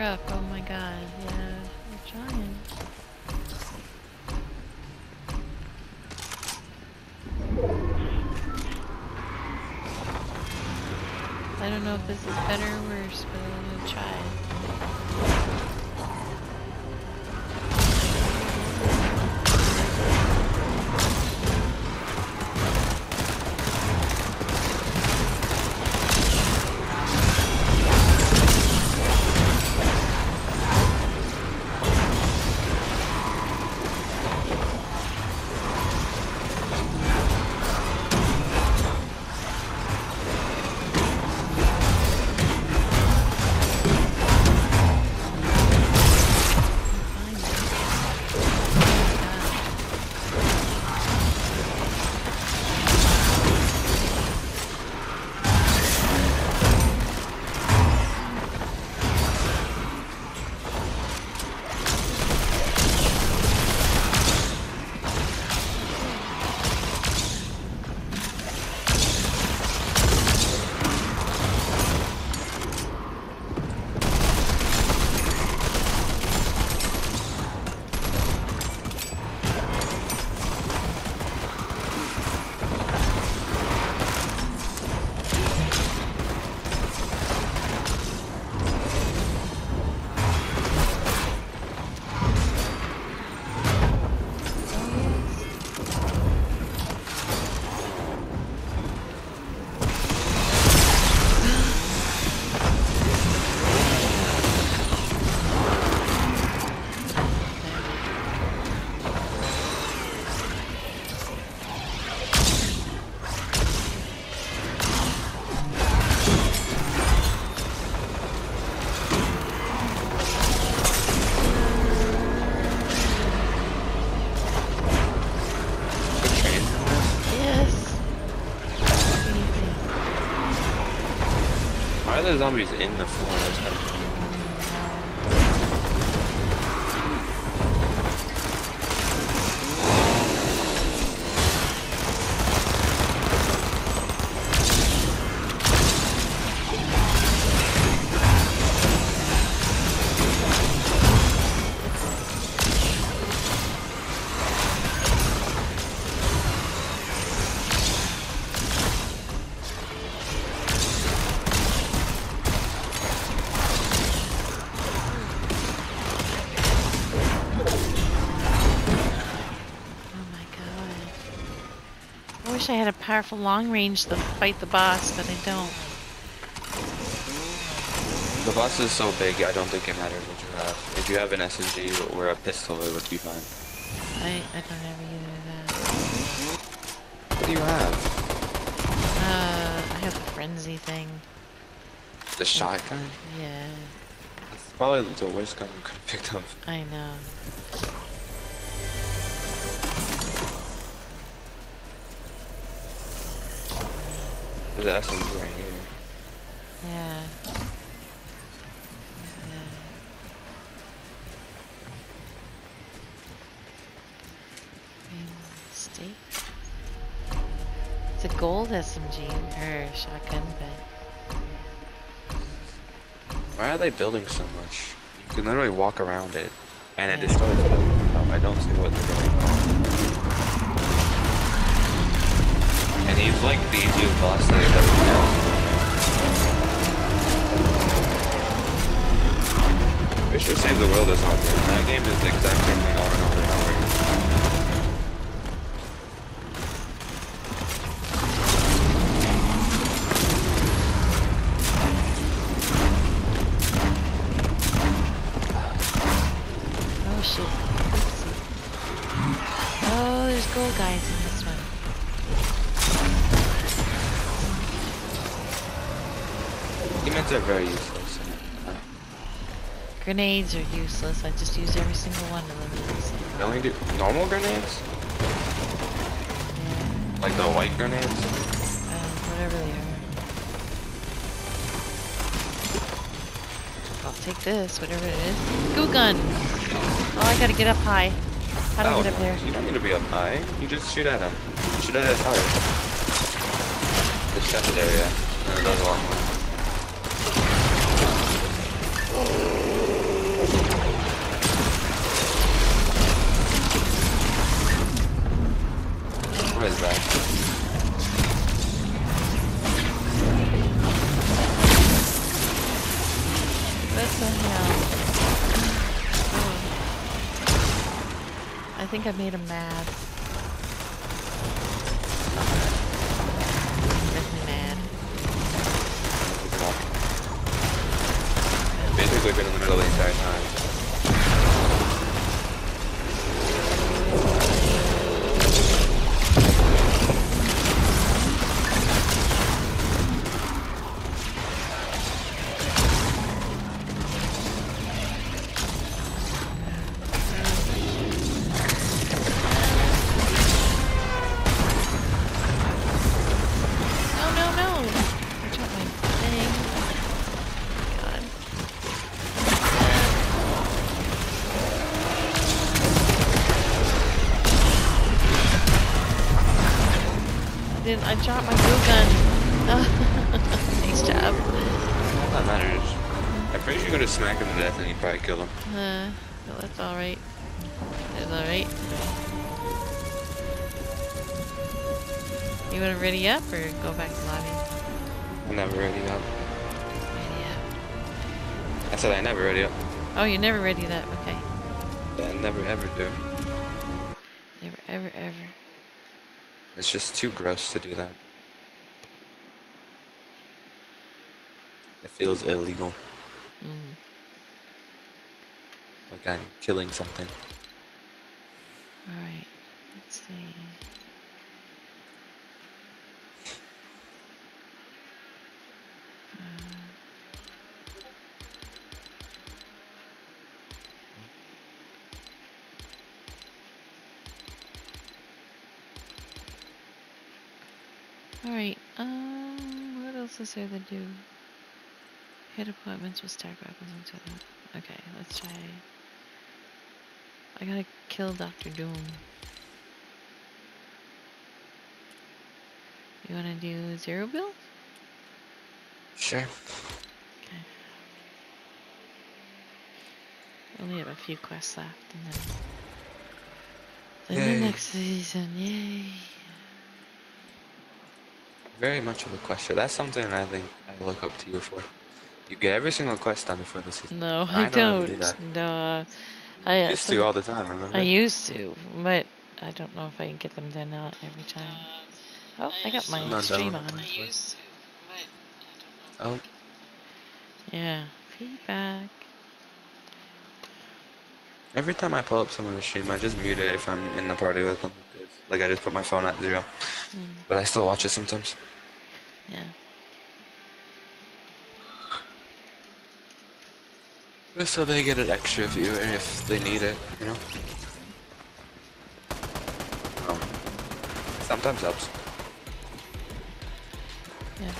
her up. Oh my god. Yeah, we're trying. I don't know if this is better or worse, but I'm gonna try. Why are the wish I had a powerful long range to fight the boss, but I don't. The boss is so big, I don't think it matters what you have. If you have an SMG or a pistol, it would be fine. I, I don't have either of that. What do you have? Uh, I have the frenzy thing. The shotgun? Yeah, That's probably the worst gun you could have picked up. I know. There's an SMG right here. Yeah. Steak. It's a gold SMG or shotgun, but Why are they building so much? You can literally walk around it, and it Yeah. destroys the building. I don't see what they're doing. And he's like the easiest boss that I've ever had. We should save the world as hard. That game is the exact same thing over and Grenades are useless. I just use every single one of them. They only do normal grenades? yeah. Like the white grenades? Uh, whatever they are. I'll take this, whatever it is. Goo gun! Oh, I gotta get up high. How do I Oh, get up there? You don't need to be up high. You just shoot at him. Shoot at his heart. The chest area. And it does a Back. What the hell? I think I made him mad. I dropped my glue gun. nice job. All that matters. I'm pretty sure you're gonna smack him to death and you'd probably kill him. Uh, well, that's alright. That's alright. You wanna ready up or go back to lobby? I'm never ready up. Ready up. I said I never ready up. Oh, you're never ready up. Okay. I never ever do. Never, ever, ever. It's just too gross to do that. It feels illegal. Mm. Like I'm killing something. Alright. Let's see. What else is there to do? Hit appointments with stack weapons them. Okay, let's try. I gotta kill Doctor Doom. You wanna do zero build? Sure. Okay. Only have a few quests left, and then then the next season, yay! Very much of a question. That's something I think I look up to you for. You get every single quest done before the season. No, I I, don't do don't. that. No, uh, I uh, Used to all the time, remember? I used to, but I don't know if I can get them done out every time. Oh, I got my stream on. with. Oh, Yeah, feedback. every time I pull up someone's stream, I just mute it if I'm in the party with them. Like I just put my phone at zero, Mm, but I still watch it sometimes. yeah. Just so they get an extra viewer if they need it, you know. Um, sometimes helps. Yeah.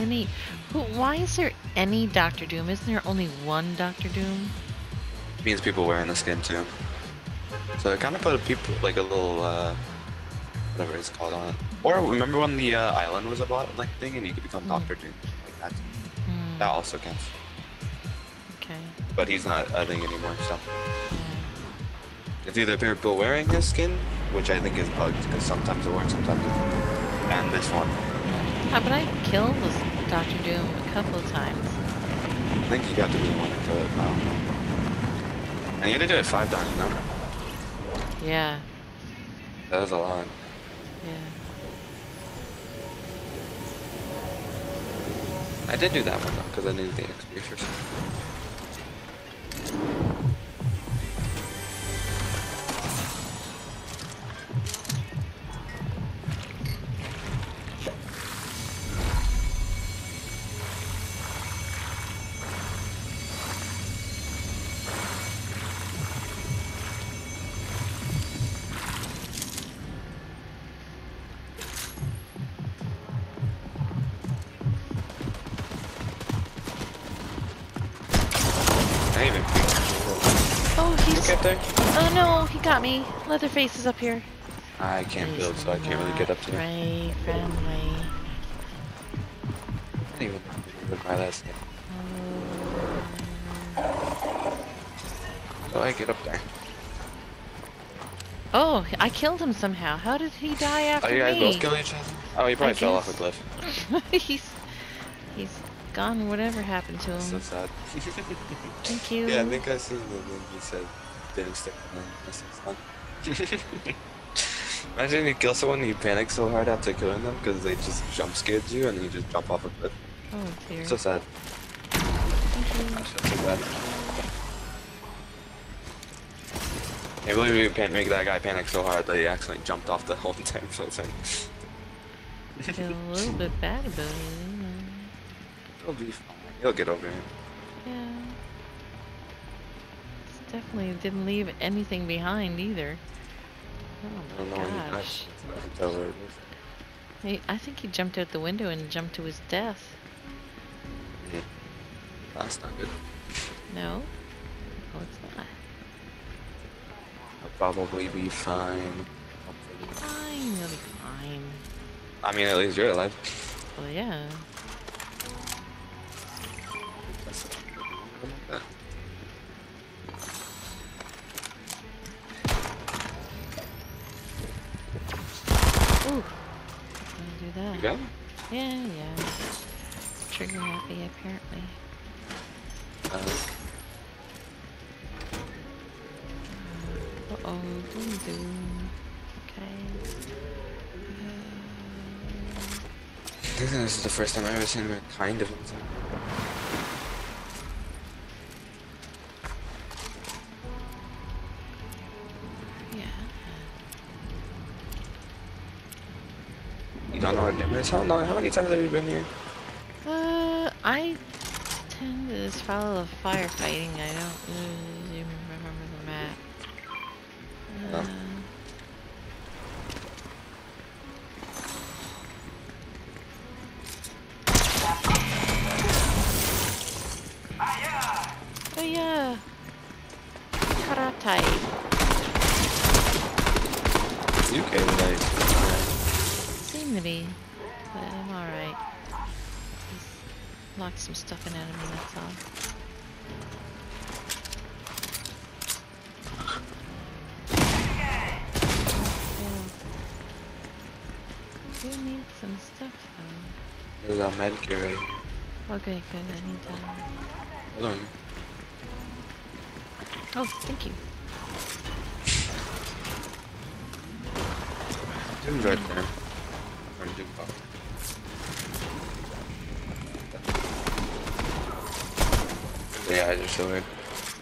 Any. Who? Why is there any Doctor Doom? Isn't there only one Doctor Doom? It means people wearing the skin too. So it kind of put a people like a little uh, whatever it's called on it. Or remember when the uh, island was a bot like thing and you could become Mm. Doctor Doom like that. Hmm, That also counts. Okay. But he's not a thing anymore. So Yeah. it's either people wearing his skin, which I think is bugged because sometimes it works, sometimes it doesn't. And this one, How but I kill this Doctor Doom a couple of times. I think you got to be one to kill it. Now. And you had to do it five times, no? Yeah. That was a lot. Yeah. I did do that one though because I needed the XP for. Got me. Leatherface is up here. I can't build, so I can't really get up to it. Friendly. I didn't even buy that skin. So I get up there. Oh, I killed him somehow. How did he die after me? Oh, you guys me? both kill each other? Oh, you probably I fell off a cliff. he's he's gone. Whatever happened to him? So sad. Thank you. yeah, I think I seen the one you said didn't stick. That's. Imagine you kill someone and you panic so hard after killing them because they just jump scared you and you just jump off a cliff. Oh dear. So sad. I you. feel so bad. I believe you can't make that guy panic so hard that he accidentally jumped off the whole entire thing. Feel a little bit bad about it. He'll be fine. He'll get over it. Yeah. Definitely didn't leave anything behind either. Oh my gosh. I can tell where it is. He, I think he jumped out the window and jumped to his death. That's not good. No? Oh, it's not. I'll probably be fine. Fine, you'll be fine. I mean, at least you're alive. Well, yeah. Ooh. Gonna do that. You go? Yeah, yeah. Trigger happy, apparently. Uh, Uh oh, boom boom. Okay. I think this is the first time I've ever seen him kind of inside. How long? How many times have you been here? Uh, I tend to just follow the firefighting. I don't really remember the map. Oh. Uh, Oh yeah. Karate. You came nice. Seem to be, but I'm alright. Just knocked some stuff in out of me, that's all. Need some stuff though. There's a med kit right here. Okay, good, anytime. Hold on. Oh, thank you. Dim's right there. Or dim pop. Yeah, I just so weird.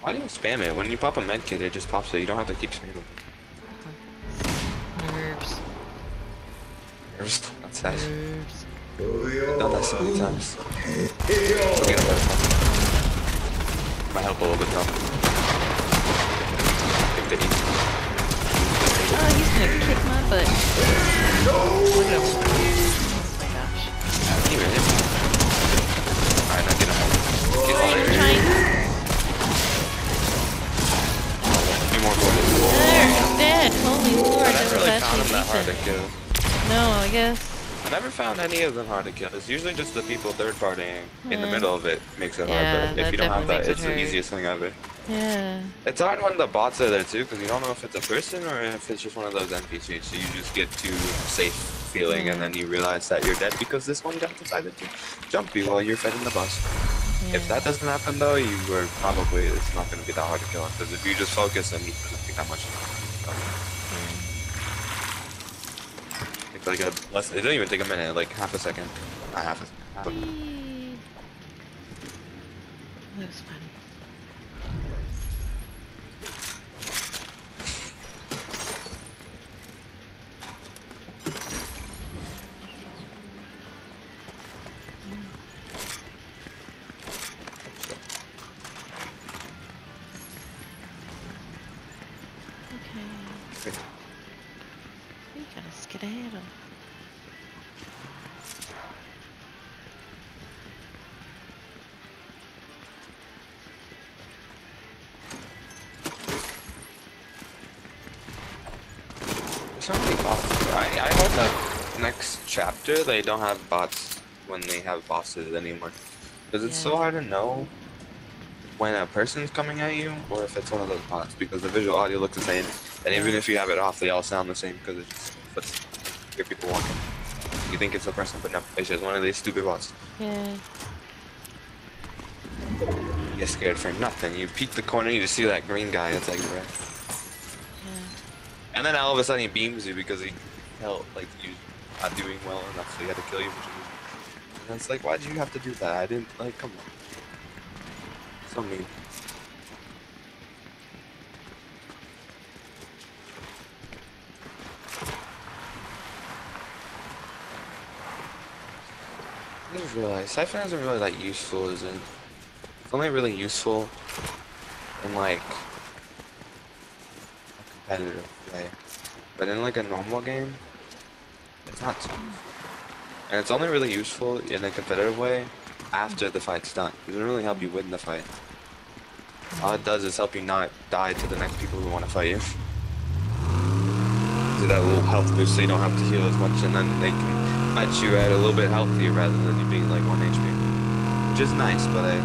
Why do you spam it? When you pop a med kit, it just pops it. You don't have to keep spamming. Nerves. Nerves. That's that. Nerves. Done that so many times. Forget about it. Might help a little bit though. If they eat. Oh, he's gonna kick my butt. Look at him. No, I guess. I never found any of them hard to kill. It's usually just the people third partying in the middle of it makes it Yeah, hard. But if you don't have that, makes it's it the easiest thing ever. Yeah. It's hard when the bots are there too, because you don't know if it's a person or if it's just one of those NPCs. So you just get too safe feeling, and mm. then you realize that you're dead because this one guy decided to jump you while you're fighting the boss. Yeah. If that doesn't happen though, you are probably it's not going to be that hard to kill him. Because if you just focus, then he doesn't take that much. So, hmm. it's like a less. It didn't even take a minute, like half a second, not half a. Half a That was fun. Chapter they don't have bots when they have bosses anymore. Because it's so hard to know when a person's coming at you or if it's one of those bots because the visual audio looks the same. And even if you have it off, they all sound the same because it's just footsteps. You hear people walking. You think it's a person, but no, it's just one of these stupid bots. Yeah. You get scared for nothing. You peek the corner, you just see that green guy. It's like, right. Yeah. And then all of a sudden he beams you because he felt like you not doing well enough, so he had to kill you. And it's like, why'd you have to do that? I didn't like. Come on. So mean. I just realized Siphon isn't really that useful, is it? It's only really useful in like a competitive way. But in like a normal game, it's not. And it's only really useful in a competitive way after the fight's done. It doesn't really help you win the fight. All it does is help you not die to the next people who want to fight you. Do that little health boost so you don't have to heal as much and then they can fight you at a little bit healthier rather than you being like 1 HP. Which is nice, but I...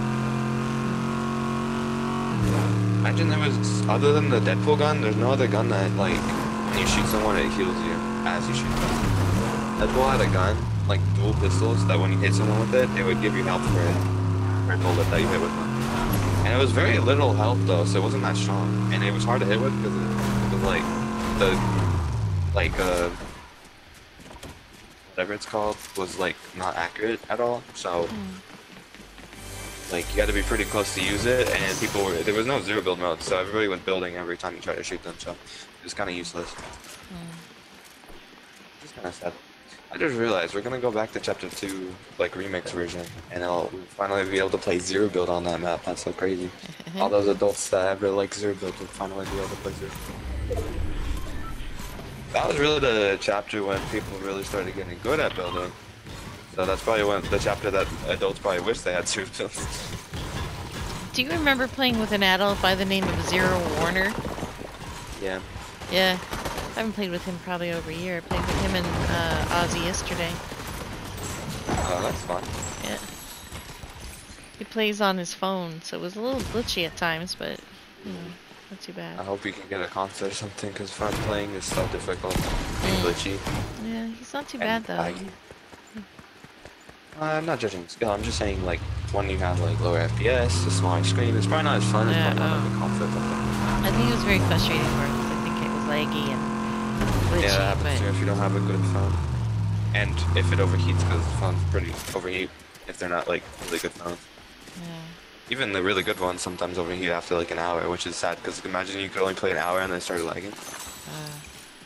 Imagine there was, other than the Deadpool gun, there's no other gun that, like, when you shoot someone, it heals you as you shoot them. Deadpool had a gun, like dual pistols, that when you hit someone with it, it would give you health for it. For a bullet that you hit with them. And it was very little health though, so it wasn't that strong. And it was hard to hit with because it was like, the, like, uh, whatever it's called, was like not accurate at all. So, like, you had to be pretty close to use it, and people were, there was no zero build mode, so everybody was building every time you tried to shoot them, so it was kind of useless. It's kind of sad. I just realized we're gonna go back to chapter 2, like, remix version, and I'll finally be able to play zero build on that map, that's so crazy. All those adults that ever like zero build will finally be able to play zero. That was really the chapter when people really started getting good at building. So that's probably when the chapter that adults probably wish they had zero builds. Do you remember playing with an adult by the name of Zero Warner? yeah. Yeah. I haven't played with him probably over a year. I played with him and uh, Ozzy yesterday. Oh, that's fun. Yeah. He plays on his phone, so it was a little glitchy at times, but you know, not too bad. I hope you can get a console or something, because playing is so difficult and glitchy. Yeah, he's not too bad though. laggy. Uh, I'm not judging skill, I'm just saying, like, when you have, like, lower FPS, a smaller screen, it's probably not as fun Yeah, as playing on, like, oh. a console or. I think it was very frustrating for him 'cause I think it was laggy and Yeah, that happens too if you don't have a good phone. And if it overheats, because the phone's pretty overheat if they're not, like, really good phones. yeah. Even the really good ones sometimes overheat after, like, an hour, which is sad, because imagine you could only play an hour and then start lagging. Uh,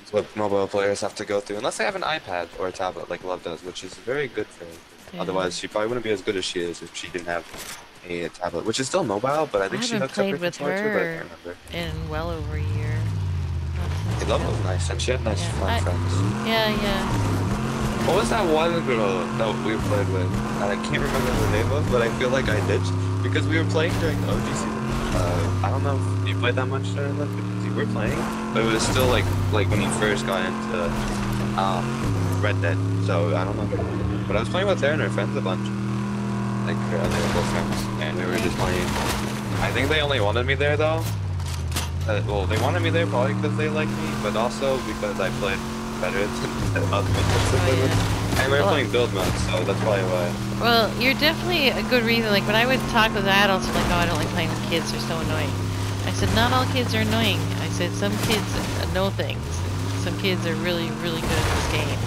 It's what mobile players have to go through, unless they have an iPad or a tablet like Love does, which is a very good for her. Yeah. Otherwise, she probably wouldn't be as good as she is if she didn't have a tablet, which is still mobile, but I think I she hooks up her with controller too, but I her. can't remember. in well over a year. Not since Hey, Love then. was nice, and she had nice Yeah, fun I- friends. Yeah, yeah. What was that one girl that we played with? that I can't remember the name of, but I feel like I ditched because we were playing during the OG season. Uh, I don't know if you played that much during that because you were playing, but it was still like like when you first got into um, Red Dead. So I don't know. But I was playing with her and her friends a bunch, like her other close friends, and we were just playing. I think they only wanted me there though. Uh, well, they wanted me there probably because they like me, but also because I played better than other people. And we were Well- playing build mode, so that's probably why. Well, you're definitely a good reason. Like when I would talk with adults, like, oh, I don't like playing with kids; they're so annoying. I said, not all kids are annoying. I said some kids know things. Some kids are really, really good at this game,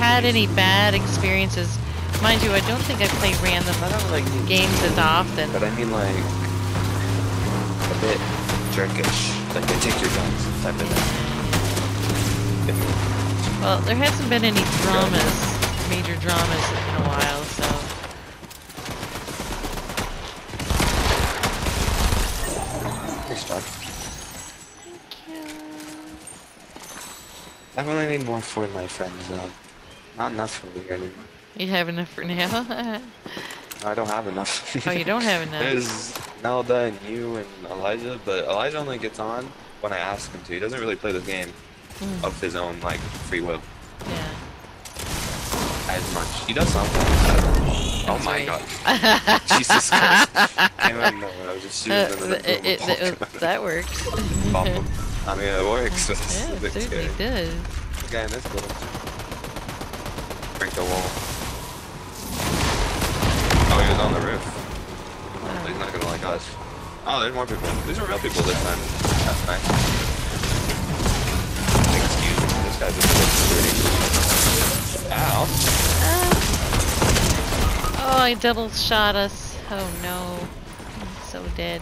had any bad experiences. Mind you, I don't think I play random I don't like games as often. But I mean like a bit jerkish. Like they take your guns type of thing. Well, there hasn't been any dramas, major dramas in a while, so. Nice job. Thank you. I really need more for my friends though. Not enough for me anymore. You have enough for now? I don't have enough. oh, you don't have enough. There's Nelda and you and Elijah, but Elijah only gets on when I ask him to. He doesn't really play this game Mm, of his own, like, free will yeah. as much. He does sometimes. Oh That's my right. god. Jesus Christ. Came out of nowhere. I was just shooting Uh, him in the it, it, it, that works. I mean, it works, yeah, a it certainly does. The guy in this building. Break the wall. Oh, he was on the roof. Oh. He's not gonna like us. Oh, there's more people. These are real people this time. That's nice. Excuse me, this guy's a bit dirty. Ow. Ah. Oh, he double shot us. Oh no. I'm so dead.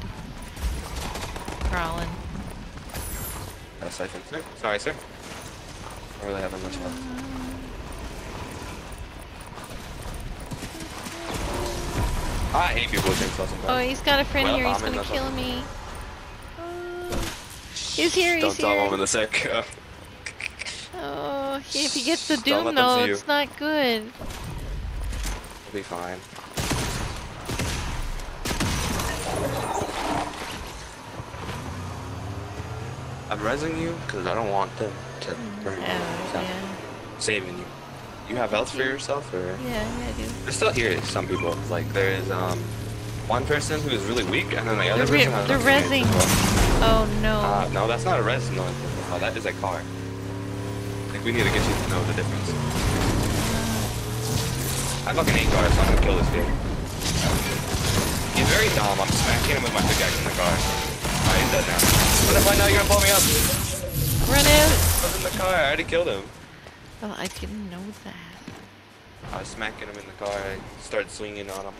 Crawling. That's I think. Sorry, sir. I really haven't much left. I hate people sometimes. Oh, he's got a friend Well, here. He's I'm gonna kill me. Oh. He's here. Don't He's tell here. him in a sec. Uh, Oh, if he gets the doom though, it's not good. It'll be fine. I'm resing you because I don't want them to burn you. Oh, So, yeah. Saving you. You have health for yourself, or Yeah, yeah, I do. I still hear some people. Like there is um one person who is really weak, and then the other They're, person. has they're rezzing. Oh no. Uh, no, that's not a res noise. Oh, that is a car. I think we need to get you to know the difference. I fucking hate cars, so I'm gonna kill this dude. He's very dumb. I'm smacking him with my pickaxe in the car. Alright, he's dead now. What if I know you're gonna blow me up? Run out. I was in the car. I already killed him. Oh, I didn't know that. I was smacking him in the car. I started swinging on him.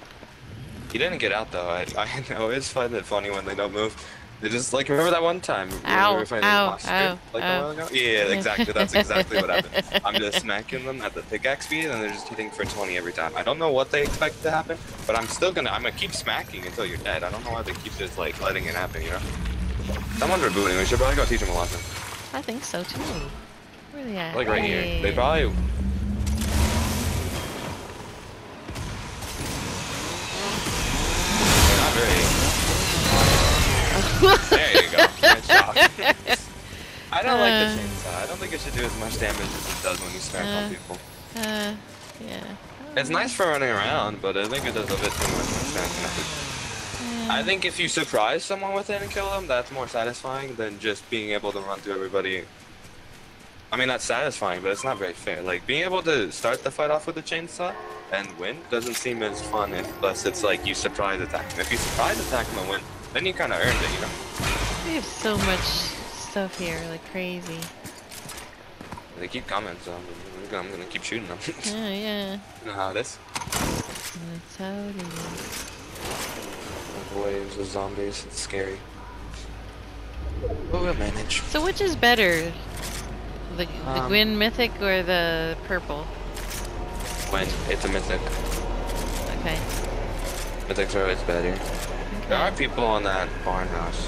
He didn't get out though. I, I always find it funny when they don't move. They just like remember that one time Ow, we were fighting ow, monster ow, like a while ago? Yeah, exactly. That's exactly what happened. I'm just smacking them at the pickaxe speed and they're just hitting for 20 every time. I don't know what they expect to happen, but I'm still gonna I'm gonna keep smacking until you're dead. I don't know why they keep just like letting it happen, you know? Someone's rebooting. We should probably go teach them a lesson. I think so too. Where are they at? Like right here. They Hey. probably They're not very There you go. Good job. I don't like the Uh. chainsaw. I don't think it should do as much damage as it does when you smack Uh. on people. Uh, yeah. It's nice for running around, but I think it does a bit too much when smacking on people. I think if you surprise someone with it and kill them, that's more satisfying than just being able to run through everybody. I mean, that's satisfying, but it's not very fair. Like, being able to start the fight off with a chainsaw and win doesn't seem as fun unless it's like you surprise attack them. If you surprise attack them and win, then you kind of earned it, you know? We have so much stuff here, like crazy. They keep coming, so I'm gonna, I'm gonna keep shooting them. Yeah, yeah. you know how it is? That's how it is. Waves of zombies, it's scary. But we'll manage. So which is better? The, the Um, Gwyn Mythic or the purple? When it's a mythic. Okay. Mythics are always better. There are people on that barn house.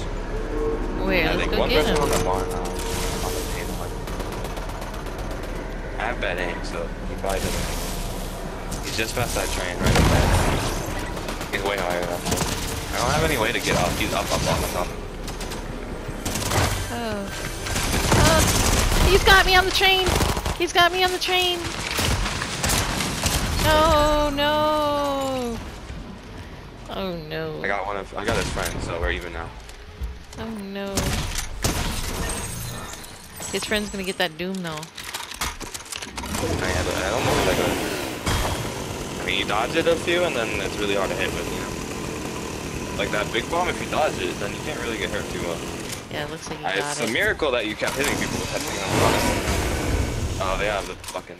Where? I Let's think go one person on the barn house. On the main one. I have bad aim, so he probably doesn't. He's just past that train right up there. He's way higher up. I don't have any way to get up. He's up, up, up, up, up. Oh. Oh. He's got me on the train! He's got me on the train! No, no! Oh no. I got one of, I got his friend, so we're even now. Oh no. His friend's gonna get that doom though. I, had, I don't know if that goes. I mean, you dodge it a few, and then it's really hard to hit with, you know? Like that big bomb, if you dodge it, then you can't really get hurt too much. Yeah, it looks like he Uh, got it's it. a miracle that you kept hitting people with that thing honestly. Oh, they have the fucking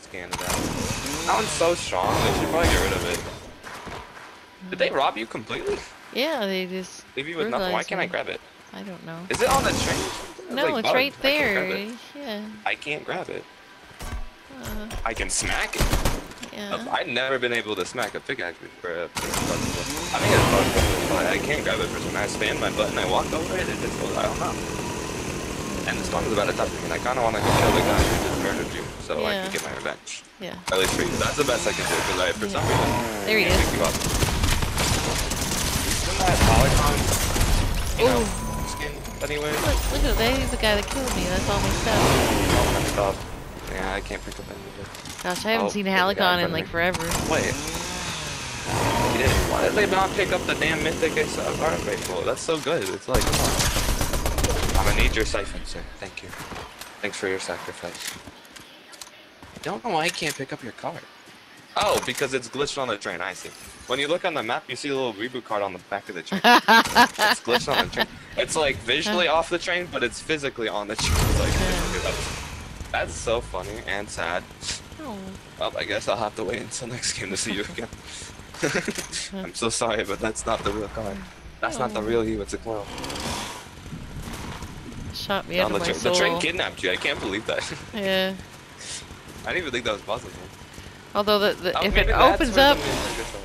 scan of that. That one's so strong, they should probably get rid of it. Did they rob you completely? Yeah, they just. Leave you with nothing? Why can't I grab it? I don't know. Is it on the train? No, like it's right there. it. Yeah. I can't grab it. Uh, I can smack it. yeah. I've never been able to smack a pickaxe before. I think it's bugged, but I can't grab it for some. I spam my button, I walk over it, it just goes, I don't know. and the storm is about to touch me, and I kind of want to go kill the guy who just murdered you, so I can get my revenge. Yeah. At least for you. That's the best I can do, because I, for some reason, There he is. pick you up. That you know, skin, anyway? Look, look at that. He's the guy that killed me. That's all my stuff. All messed up. Yeah, I can't pick up any of it. Gosh, I haven't Oh, seen there's a guy Halicon in in like of forever. Wait. You didn't, why did they not pick up the damn mythic ace of art rifle? That's so good. It's like. I'm gonna need your siphon, sir. Thank you. Thanks for your sacrifice. I don't know why I can't pick up your card. Oh, because it's glitched on the train, I see. When you look on the map, you see a little reboot card on the back of the train. it's glitched on the train. It's like visually off the train, but it's physically on the train. Like, that's so funny and sad. Oh. Well, I guess I'll have to wait until next game to see you again. I'm so sorry, but that's not the real guy. That's not the real you, it's a clone. Shot me On out the, of my train. soul. the train kidnapped you, I can't believe that. Yeah. I didn't even think that was possible. Although the, the Oh, if it opens up, the music is from.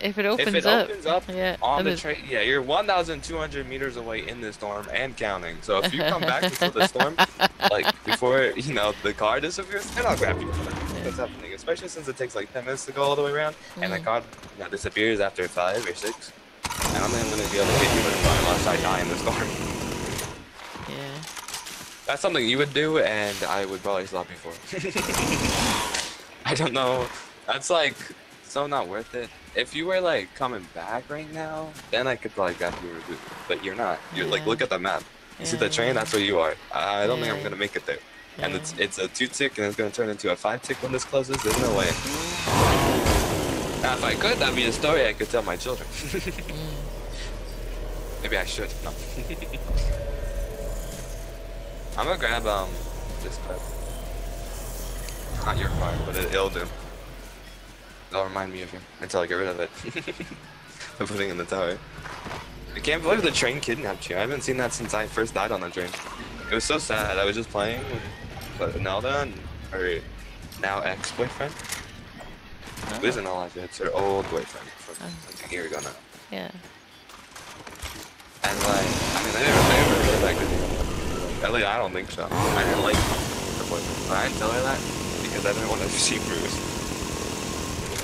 If it opens If it up, opens up yeah, on the train, yeah, you're 1,200 meters away in the storm and counting. So if you come back before the storm, like before you know the car disappears, then I'll grab you. What's happening? Especially since it takes like 10 minutes to go all the way around, and the Mm. car you know, disappears after five or six. Don't I'm gonna be able to get you in unless I die in the storm. Yeah. That's something you would do, and I would probably stop you for. I don't know. That's like so not worth it. If you were like coming back right now, then I could probably grab you. do- But you're not. You're like look at the map. You see the train? yeah. That's where you are. I don't think I'm gonna make it there. And it's it's a two tick, and it's gonna turn into a five tick when this closes. There's no way. Now, if I could, that'd be a story I could tell my children. Maybe I should. No. I'm gonna grab um this clip. Not your car, but it, it'll do. It'll remind me of you until I get rid of it. I'm putting it in the tower. I can't believe the train kidnapped you. I haven't seen that since I first died on the train. It was so sad. I was just playing with Nelda and her now ex-boyfriend. Ah. Who isn't alive yet. It's her old boyfriend ah. from like a year ago now. Yeah. And like, I mean, they never, they never really that good. At least I don't think so. I didn't like her boyfriend. I didn't tell her that because I didn't want to see Bruce.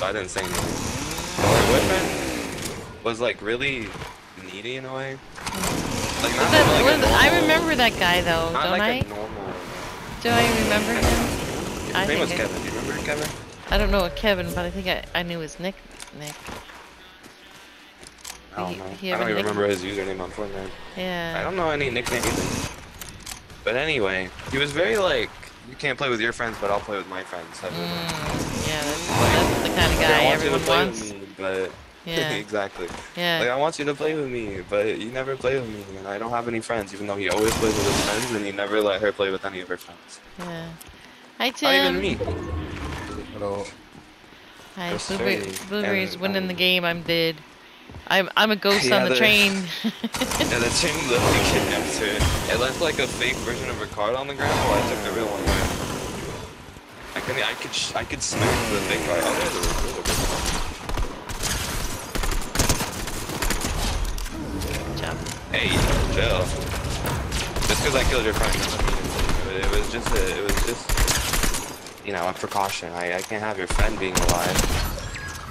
So I didn't say anything. Boyfriend was like really needy in a way. Like that, like was, I remember that guy though, Not don't like I? a normal. Do I remember him? His I name was I- Kevin. Do you remember Kevin? I don't know a Kevin, but I think I, I knew his nick. Nick. I don't He- know. he I don't even remember his username on Fortnite. Yeah. I don't know any nickname either. But anyway, he was very like, you can't play with your friends, but I'll play with my friends. type of thing. Mm, yeah, that's, that's the kind of Like, I want you to play wants. with me, but Yeah. exactly. Like I want you to play with me, but you never play with me, and I don't have any friends. Even though he always plays with his friends, and he never let her play with any of her friends. Yeah. Hi Not even Tim. me. Hello. Hi. Just Blueberry. Blueberry's And, winning um, the game. I'm dead. I'm I'm a ghost Yeah, on the the- train. Yeah, the chain literally kidnapped her. It left like a fake version of her card on the ground while I took the real one away. I could, I could, I could smack the there's a- there's a real Hey, chill. Just because I killed your friend, doesn't mean it, was just a, it was just, you know, a precaution. I, I can't have your friend being alive.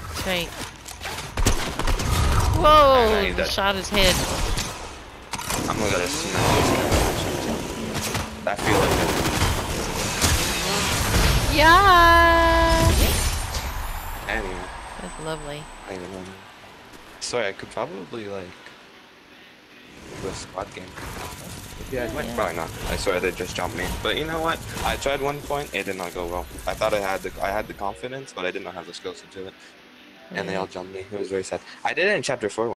That's right. Whoa! that. Shot his head. I'm gonna go this. I feel like it. Yeah. Anyway, That's lovely. I don't know. Sorry, I could probably like do a squad game. Yeah, I Yeah. probably not. I swear they just jumped me. But you know what? I tried one point, it did not go well. I thought I had the I had the confidence, but I did not have the skills to do it. And they all jumped me. It was very sad. I did it in chapter four